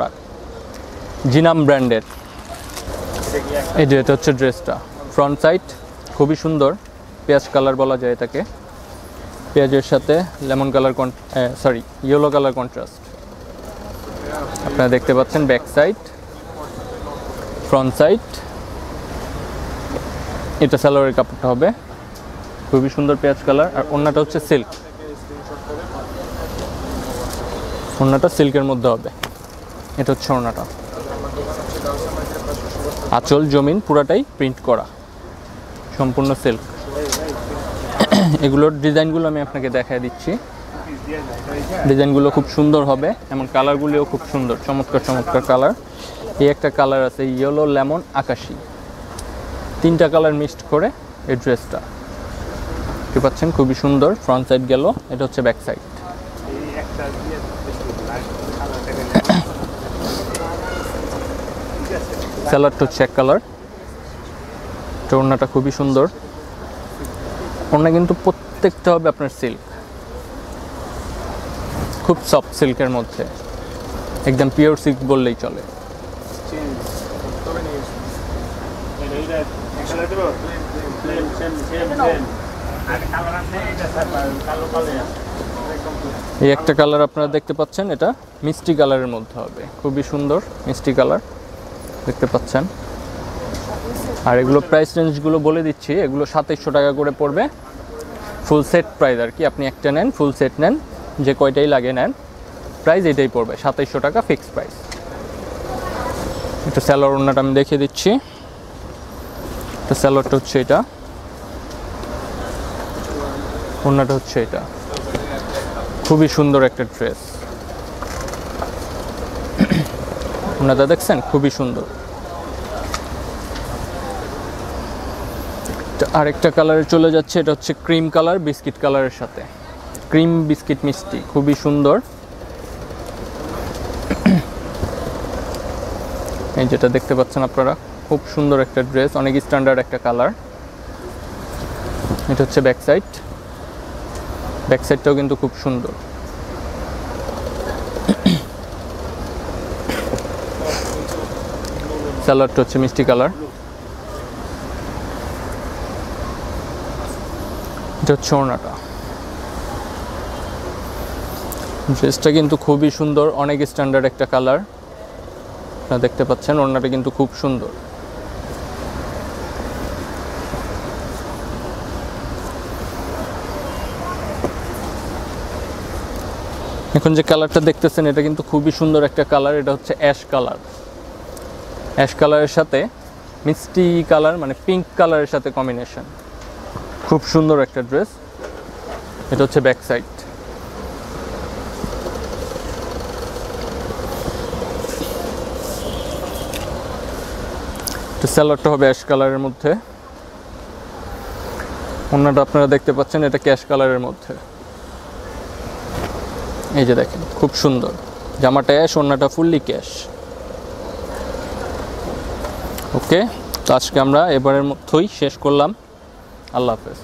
Product জিনাম ব্র্যান্ডের। এই যে এটা হচ্ছে ড্রেসটা। ফ্রন্ট সাইড খুবই সুন্দর। পেঁয়াজ কালার বলা যায় এটাকে। পেঁয়াজের সাথে লেমন কালার কন সরি ইয়েলো কালার কন্ট্রাস্ট আপনারা দেখতে পাচ্ছেন ব্যাক সাইড ফ্রন্ট সাইড এটা স্যালোয়ারের কাপড়টা হবে। খুবই সুন্দর পেঁয়াজ কালার। আর অন্যটা হচ্ছে সিল্ক অন্যটা সিল্কের মধ্যে হবে। এটা হচ্ছে ওড়নাটা। আঁচল, জমিন পুরাটাই প্রিন্ট করা। সম্পূর্ণ সিল্ক এগুলোর ডিজাইনগুলো আমি আপনাকে দেখায় দিচ্ছি। ডিজাইনগুলো খুব সুন্দর হবে এবং কালারগুলিও খুব সুন্দর, চমৎকার চমৎকার কালার। এই একটা কালার আছে ইয়েলো লেমন আকাশি। তিনটা কালার মিক্সড করে এই ড্রেসটা দেখতে পাচ্ছেন? খুবই সুন্দর। ফ্রন্ট সাইড গেল, এটা হচ্ছে ব্যাক সাইড স্যালাডটা হচ্ছে এক কালার ওড়নাটা খুবই সুন্দর। ওড়না কিন্তু প্রত্যেকটা হবে আপনার সিল্ক খুব সফট সিল্কের মধ্যে। একদম পিওর সিল্ক বললেই চলে। এই একটা কালার আপনারা দেখতে পাচ্ছেন, এটা মিষ্টি কালারের মধ্যে হবে। খুবই সুন্দর, মিষ্টি কালার দেখতে পাচ্ছেন। আর এগুলো প্রাইস রেঞ্জগুলো বলে দিচ্ছি, এগুলো সাতাইশশো টাকা করে পড়বে। ফুল সেট প্রাইস আর কি, আপনি একটা নেন ফুল সেট নেন, যে কয়টাই লাগে নেন। প্রাইস এটাই পড়বে, সাতাইশশো টাকা ফিক্স প্রাইস একটু স্যালোর ওনাটা আমি দেখিয়ে দিচ্ছি। তো স্যালোরটা হচ্ছে এটা। ওনাটা হচ্ছে এটা। খুবই সুন্দর একটা ড্রেস ওনাটা দেখছেন? খুবই সুন্দর। আরেকটা কালারে চলে যাচ্ছে, এটা হচ্ছে ক্রিম কালার, বিস্কিট কালারের সাথে। ক্রিম, বিস্কিট মিষ্টি, খুবই সুন্দর। এই যেটা দেখতে পাচ্ছেন আপনারা, খুব সুন্দর একটা ড্রেস, অনেক স্ট্যান্ডার্ড একটা কালার। এটা হচ্ছে ব্যাক সাইড। ব্যাক কিন্তু খুব সুন্দর। স্যালাডটা হচ্ছে মিষ্টি কালার। এটা হচ্ছে ওড়নাটা। ড্রেসটা কিন্তু খুবই সুন্দর, অনেক স্ট্যান্ডার্ড একটা কালার। আপনারা দেখতে পাচ্ছেন, ওড়নাটা কিন্তু খুব সুন্দর। এখন যে কালারটা দেখতেছেন, এটা কিন্তু খুবই সুন্দর একটা কালার, এটা হচ্ছে অ্যাশ কালার। অ্যাশ কালারের সাথে মিষ্টি কালার মানে পিঙ্ক কালারের সাথে কম্বিনেশন খুব সুন্দর একটা ড্রেস এটা হচ্ছে ব্যাক সাইড স্যালাডটা হবে অ্যাশ কালারের মধ্যে। অন্যটা আপনারা দেখতে পাচ্ছেন, এটা ক্যাশ কালারের মধ্যে। এই যে দেখেন, খুব সুন্দর। জামাটা অ্যাশ অন্যটা ফুললি ক্যাশ ওকে? তো আজকে আমরা এবারের মতোই শেষ করলাম। আল্লাহ হাফেজ।